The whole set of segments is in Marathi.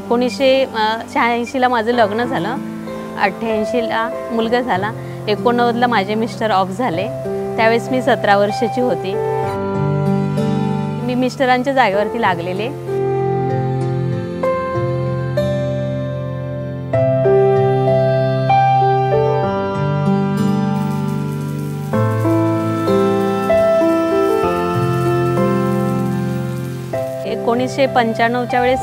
एकोणीसशे शहाऐंशीला माझं लग्न झालं. अठ्ठ्याऐंशीला मुलगा झाला. एकोणनव्वदला माझे मिस्टर ऑफ झाले. त्यावेळेस मी सतरा वर्षाची होती. मी मिस्टरांच्या जागेवरती लागलेले. एकोणीसशे पंच्याण्णवच्या वेळेस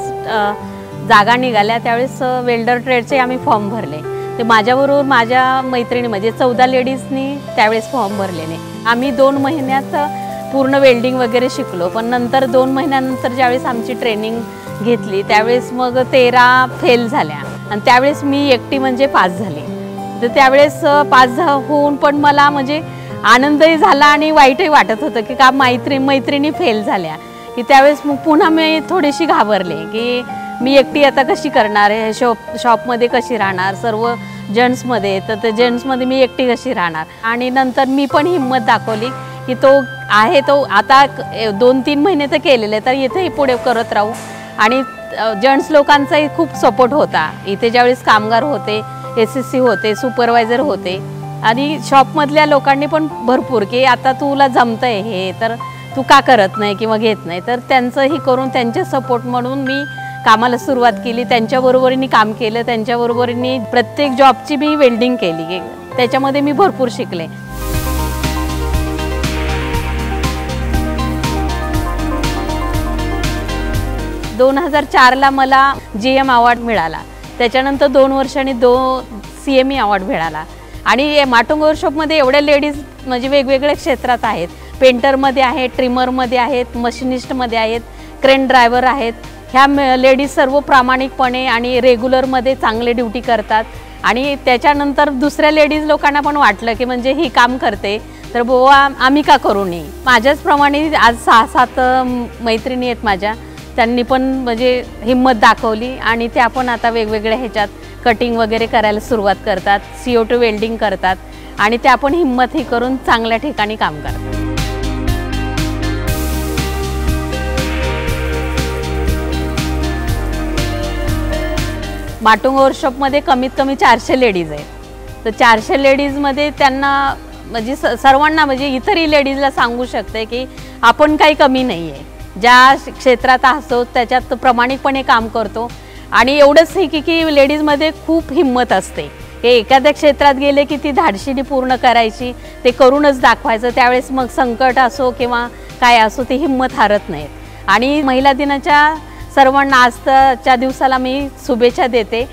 जागा निघाल्या त्यावेळेस वेल्डर ट्रेडचे आम्ही फॉर्म भरले. ते माझ्याबरोबर माझ्या मैत्रिणी म्हणजे चौदा लेडीजनी त्यावेळेस फॉर्म भरलेले. आम्ही दोन महिन्यात पूर्ण वेल्डिंग वगैरे शिकलो. पण नंतर दोन महिन्यानंतर ज्यावेळेस आमची ट्रेनिंग घेतली त्यावेळेस मग तेरा फेल झाल्या. आणि त्यावेळेस मी एकटी म्हणजे पास झाली. तर त्यावेळेस पास झा होऊन पण मला म्हणजे आनंदही झाला आणि वाईटही वाटत होतं की का मैत्री मैत्रिणी फेल झाल्या. की त्यावेळेस मग पुन्हा मी थोडीशी घाबरले की मी एकटी आता कशी करणार आहे? शॉप शॉपमध्ये कशी राहणार? सर्व जेंट्समध्ये तर ते जेंट्समध्ये मी एकटी कशी राहणार? आणि नंतर मी पण हिंमत दाखवली की तो आहे तो आता दोन तीन महिने तर केलेले आहे, तर इथेही पुढे करत राहू. आणि जेंट्स लोकांचाही खूप सपोर्ट होता. इथे ज्यावेळेस कामगार होते एस एस सी होते सुपरवायझर होते आणि शॉपमधल्या लोकांनी पण भरपूर की आता तुला जमतंय हे तर तू का करत नाही किंवा घेत नाही? तर त्यांचंही करून त्यांचे सपोर्ट म्हणून मी कामाला सुरुवात केली त्यांच्याबरोबरीने काम केलं त्यांच्याबरोबरीने प्रत्येक जॉबची मी वेल्डिंग केली. त्याच्यामध्ये मी भरपूर शिकले. दोन हजार चारला मला जी एम अवॉर्ड मिळाला. त्याच्यानंतर दोन वर्षांनी दो सी एम ई अवॉर्ड मिळाला. आणि माटुंग वर्कशॉपमध्ये एवढ्या लेडीज म्हणजे वेगवेगळ्या क्षेत्रात आहेत. पेंटरमध्ये आहेत ट्रिमरमध्ये आहेत मशिनिस्टमध्ये आहेत क्रेन ड्रायव्हर आहेत. ह्या लेडीज सर्व प्रामाणिकपणे आणि रेग्युलरमध्ये चांगले ड्युटी करतात. आणि त्याच्यानंतर दुसऱ्या लेडीज लोकांना पण वाटलं की म्हणजे ही काम करते. तर बुवा आम्ही का करू नये? माझ्याचप्रमाणे आज सहा सात मैत्रिणी आहेत माझ्या. त्यांनी पण म्हणजे हिंमत दाखवली आणि त्या पण आता वेगवेगळ्या ह्याच्यात कटिंग वगैरे करायला सुरुवात करतात. सी ओ टू वेल्डिंग करतात. आणि त्या पण हिंमत ही करून चांगल्या ठिकाणी काम करतात. माटुंग वर्कशॉपमध्ये कमीत कमी चारशे लेडीज आहेत. तर चारशे लेडीजमध्ये त्यांना म्हणजे स सर्वांना म्हणजे इतरही लेडीजला सांगू शकते की आपण काही कमी नाही आहे ज्या क्षेत्रात असतो त्याच्यात प्रामाणिकपणे काम करतो. आणि एवढंच हे की की लेडीजमध्ये खूप हिंमत असते. हे एखाद्या क्षेत्रात गेले की ती धाडशीने पूर्ण करायची ते करूनच दाखवायचं. त्यावेळेस मग संकट असो किंवा काय असो ती हिंमत हारत नाहीत. आणि महिला दिनाच्या सर्वांना आजच्या दिवसाला मी शुभेच्छा देते.